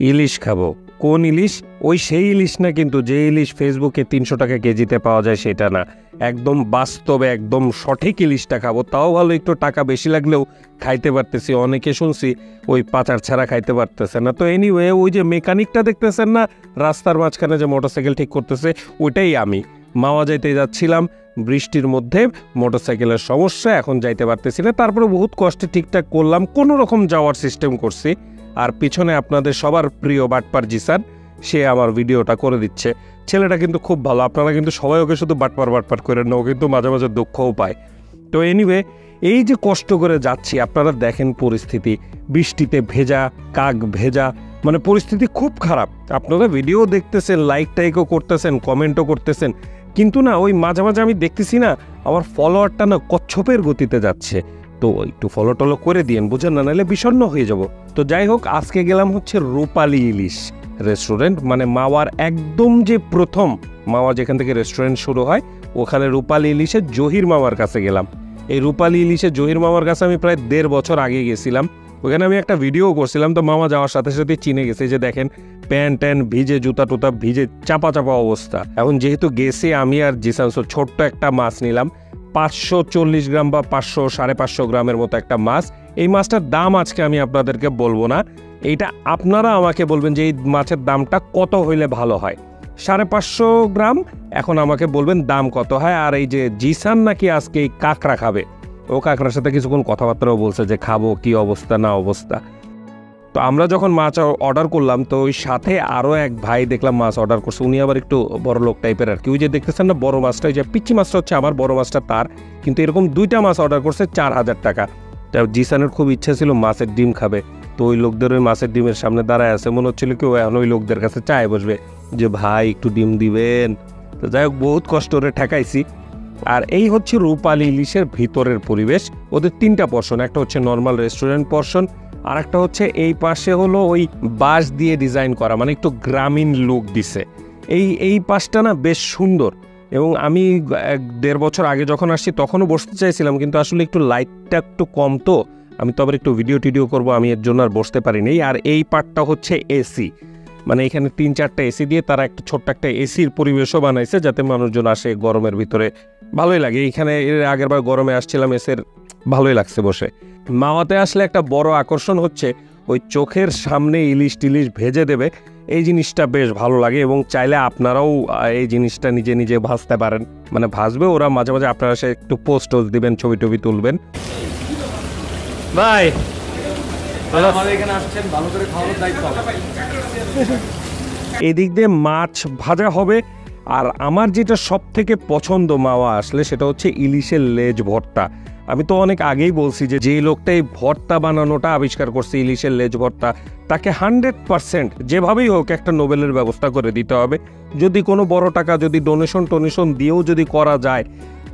ইলিশ খাব। কোন ইলিশ? ওই সেই ইলিশ না কিন্তু যে ইলিশ ফেসবুকে তিনশো টাকা কেজিতে পাওয়া যায় সেটা না। একদম বাস্তবে একদম সঠিক ইলিশটা খাব। তাও ভালো একটু টাকা বেশি লাগলেও খাইতে পারতেছি। অনেকে শুনছি ওই পাচার ছাড়া খাইতে পারতেছে না। তো এনিওয়ে ওই যে মেকানিকটা দেখতেছেন না? রাস্তার মাঝখানে যে মোটরসাইকেল ঠিক করতেছে, ওইটাই আমি। মাওয়া যাইতে যাচ্ছিলাম, বৃষ্টির মধ্যে মোটরসাইকেলের সমস্যা, এখন যাইতে পারতেছি না। তারপরে বহুত কষ্টে ঠিকঠাক করলাম কোনো রকম যাওয়ার সিস্টেম করছি। আর পিছনে আপনাদের সবার প্রিয় বাটপার জিসান সে আমার ভিডিওটা করে দিচ্ছে। ছেলেটা কিন্তু খুব ভালো, আপনারা কিন্তু সবাই ওকে শুধু বাটপার বাটপার করে না, ও কিন্তু মাঝে মাঝে দুঃখও পায়। তো এনিওয়ে এই যে কষ্ট করে যাচ্ছি, আপনারা দেখেন পরিস্থিতি, বৃষ্টিতে ভেজা, কাক ভেজা মানে পরিস্থিতি খুব খারাপ। আপনারা ভিডিও দেখতেছেন লাইক টাইকও করতেছেন কমেন্টও করতেছেন, কিন্তু না, ওই মাঝে মাঝে আমি দেখতেছি না, আমার ফলোয়ারটা না কচ্ছপের গতিতে যাচ্ছে। তো একটু ফলো টলো করে দিয়েন, বুঝেন না? নাহলে বিষণ্ণ হয়ে যাব। তো যাই হোক, আজকে গেলাম হচ্ছে রূপালী ইলিশ রেস্টুরেন্ট মানে মাওয়ার একদম যে প্রথম মাওয়া যেখান থেকে রেস্টুরেন্ট শুরু হয়, ওখানে রূপালী ইলিশে জহির মামার কাছে গেলাম। এই রূপালী ইলিশে জহির মামার কাছে আমি প্রায় দেড় বছর আগে গেছিলাম। ওখানে আমি একটা ভিডিও করছিলাম, তো মামা যাওয়ার সাথে সাথে চিনে গেছে। যে দেখেন, প্যান্ট ট্যান ভিজে, জুতা টুতা ভিজে, চাপা চাপা অবস্থা। এখন যেহেতু গেছে, আমি আর জিসানসো ছোট্ট একটা মাছ নিলাম। পাঁচশো চল্লিশ গ্রাম বা পাঁচশো সাড়ে পাঁচশো গ্রামের মতো একটা মাছ। এই মাছটার দাম আজকে আমি আপনাদেরকে বলব না। এইটা আপনারা আমাকে বলবেন যে এই মাছের দামটা কত হইলে ভালো হয়। সাড়ে পাঁচশো গ্রাম, এখন আমাকে বলবেন দাম কত হয়। আর এই যে জিসান নাকি আজকে এই কাঁকড়া খাবে, ও কাঁকড়ার সাথে কিছুক্ষণ কথাবার্তাও বলছে যে খাব কি অবস্থা, না অবস্থা। তো আমরা যখন মাছ অর্ডার করলাম, তো ওই সাথে আরও এক ভাই দেখলাম মাছ অর্ডার করছে। উনি আবার একটু বড় লোক টাইপের আর কি। ওই যে দেখতেছেন না, বড় মাছটা, ওই যে পিচ্ছি মাছটা হচ্ছে আমার, বড় মাছটা তার। কিন্তু এরকম দুইটা মাছ অর্ডার করছে, চার হাজার টাকা। তা জিসানের খুব ইচ্ছা ছিল মাছের ডিম খাবে। তো ওই লোকদের ওই মাছের ডিমের সামনে দাঁড়ায় আছে। মনে হচ্ছিল কি এখন ওই লোকদের কাছে চায় বসবে। যে ভাই, একটু ডিম দিবেন। তো যাই হোক, বহুত কষ্ট করে ঠেকাইছি। আর এই হচ্ছে রূপালী ইলিশের ভিতরের পরিবেশ। ওদের তিনটা পর্শন একটা হচ্ছে নর্মাল রেস্টুরেন্ট পর্শন আর একটা হচ্ছে এই পাশে হলো ওই বাঁশ দিয়ে ডিজাইন করা মানে একটু গ্রামীণ লুক দিছে। এই এই পাশটা না বেশ সুন্দর এবং আমি এক দেড় বছর আগে যখন আসছি তখনও বসতে চাইছিলাম, কিন্তু আসলে একটু লাইটটা একটু কম তো। আমি তো আবার একটু ভিডিও টিডিও করব, আমি এর জন্য আর বসতে পারিনি। আর এই পার্টটা হচ্ছে এসি মানে এখানে তিন চারটা এসি দিয়ে তারা একটা ছোট্ট একটা এসির পরিবেশও বানাইছে যাতে মানুষজন আসে গরমের ভিতরে। ভালোই লাগে। এখানে এর আগের বার গরমে আসছিলাম, এসের ভালোই লাগছে বসে। মাওয়াতে আসলে একটা বড় আকর্ষণ হচ্ছে ওই চোখের সামনে ইলিশ টিলিশ ভেজে দেবে এই জিনিসটা বেশ ভালো লাগে এবং চাইলে আপনারাও এই জিনিসটা নিজে নিজে ভাজতে পারেন। মানে ভাজবে ওরা মাঝে মাঝে আপনারা সে একটু পোস্ট টোস্ট দিবেন ছবি টবি তুলবেন। ভাই! আমাদের এখানে আসছেন ভালো করে খাওয়ানোর দায়িত্ব এদিক দিয়ে মাছ ভাজা হবে আর আমার যেটা সব থেকে পছন্দ মাওয়া আসলে সেটা হচ্ছে ইলিশের লেজ ভর্তা। আমি তো অনেক আগেই বলছি যে যেই লোকটা এই ভর্তা বানানোটা আবিষ্কার করছে, ইলিশের লেজ ভর্তা, তাকে হান্ড্রেড পারসেন্ট যেভাবেই হোক একটা নোবেলের ব্যবস্থা করে দিতে হবে। যদি কোনো বড় টাকা যদি ডোনেশন টোনেশন দিয়েও যদি করা যায়,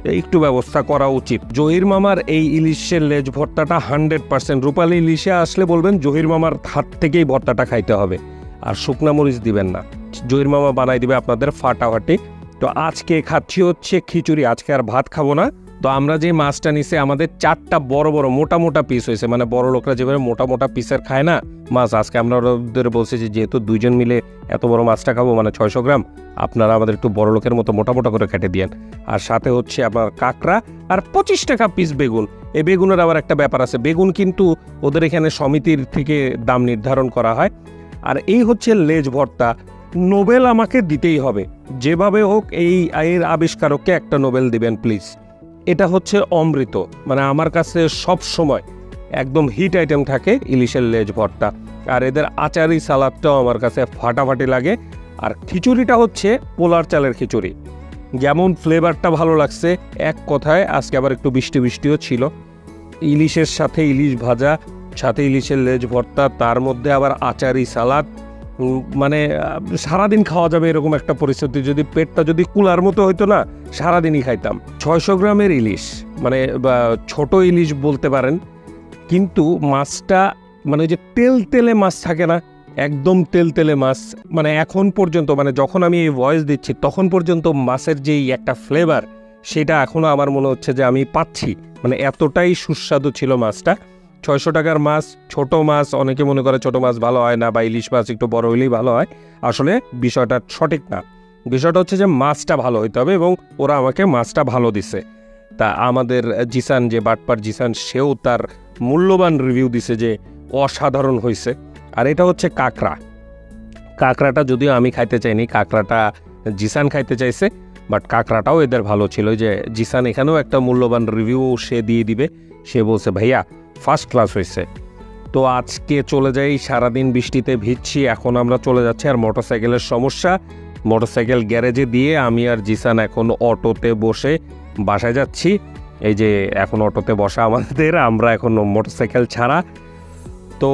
একটু ব্যবস্থা করা উচিত। জহির মামার এই ইলিশের লেজ ভর্তাটা হান্ড্রেড পার্সেন্ট। রূপালী ইলিশে আসলে বলবেন, জহির মামার হাত থেকেই ভর্তাটা খাইতে হবে। আর শুকনা মরিচ দিবেন না। জহির মামা বানাই দিবে আপনাদের ফাটাফাটি। তো আজকে খাচ্ছি হচ্ছে খিচুড়ি, আজকে আর ভাত খাব না। তো আমরা যে মাছটা নিছে, আমাদের চারটা বড় বড় মোটা মোটা পিস হয়েছে। মানে বড় লোকরা যেভাবে মোটা মোটা পিসের খায় না মাছ, আজকে আমরা ওদের বলছি যে যেহেতু দুইজন মিলে এত বড় মাছটা খাব মানে ছয়শো গ্রাম, আপনারা আমাদের একটু বড় লোকের মতো মোটা মোটা করে কেটে দিয়েন। আর সাথে হচ্ছে আপনার কাঁকড়া আর পঁচিশ টাকা পিস বেগুন। এই বেগুনের আবার একটা ব্যাপার আছে, বেগুন কিন্তু ওদের এখানে সমিতির থেকে দাম নির্ধারণ করা হয়। আর এই হচ্ছে লেজ ভর্তা, নোবেল আমাকে দিতেই হবে। যেভাবে হোক এই এর আবিষ্কারককে একটা নোবেল দিবেন প্লিজ এটা হচ্ছে অমৃত। মানে আমার কাছে সব সময় একদম হিট আইটেম থাকে ইলিশের লেজ ভর্তা। আর এদের আচারি সালাদটাও আমার কাছে ফাটাফাটি লাগে। আর খিচুড়িটা হচ্ছে পোলার চালের খিচুড়ি। যেমন ফ্লেভারটা ভালো লাগছে, এক কথায় আজকে আবার একটু বৃষ্টি বৃষ্টিও ছিল। ইলিশের সাথে ইলিশ ভাজা, সাথে ইলিশের লেজ ভর্তা, তার মধ্যে আবার আচারি সালাদ মানে সারাদিন খাওয়া যাবে এরকম একটা পরিস্থিতি। যদি পেটটা যদি কুলার মতো হইতো না, সারাদিনই খাইতাম। ছয়শো গ্রামের ইলিশ মানে ছোট ইলিশ বলতে পারেন। কিন্তু মাছটা মানে ওই যে তেল তেলে মাছ থাকে না, একদম তেল তেলে মাছ মানে এখন পর্যন্ত মানে যখন আমি এই ভয়েস দিচ্ছি, তখন পর্যন্ত মাছের যেই একটা ফ্লেভার সেটা এখনও আমার মনে হচ্ছে যে আমি পাচ্ছি। মানে এতটাই সুস্বাদু ছিল মাছটা। ছয়শো টাকার মাছ, ছোট মাছ, অনেকে মনে করে ছোট মাছ ভালো হয় না বা ইলিশ মাছ একটু বড় হইলেই ভালো হয়। আসলে বিষয়টা সঠিক না। বিষয়টা হচ্ছে যে মাছটা ভালো হইতে হবে এবং ওরা আমাকে মাছটা ভালো দিছে। তা আমাদের জিসান যে বাটপার জিসান, সেও তার মূল্যবান রিভিউ দিছে যে অসাধারণ হয়েছে আর এটা হচ্ছে কাঁকড়া। কাঁকড়াটা যদিও আমি খাইতে চাইনি, কাঁকড়াটা জিসান খাইতে চাইছে, বাট কাঁকড়াটাও এদের ভালো ছিল যে জিসান এখানেও একটা মূল্যবান রিভিউ সে দিয়ে দিবে। সে বলছে, ভাইয়া ফার্স্ট ক্লাস হয়েছে। তো আজকে চলে যাই, সারাদিন বৃষ্টিতে ভিজছি, এখন আমরা চলে যাচ্ছি আর মোটরসাইকেলের সমস্যা। মোটরসাইকেল গ্যারেজে দিয়ে আমি আর জিসান এখন অটোতে বসে বাসায় যাচ্ছি। এই যে এখন অটোতে বসা আমাদের, আমরা এখন মোটরসাইকেল ছাড়া। তো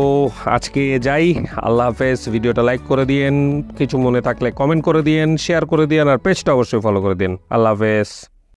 আজকে যাই, আল্লাহ হাফেজ, ভিডিওটা লাইক করে দিয়েন, কিছু মনে থাকলে কমেন্ট করে দিয়েন শেয়ার করে দিয়েন, আর পেজটা অবশ্যই ফলো করে দিন। আল্লাহ হাফেজ।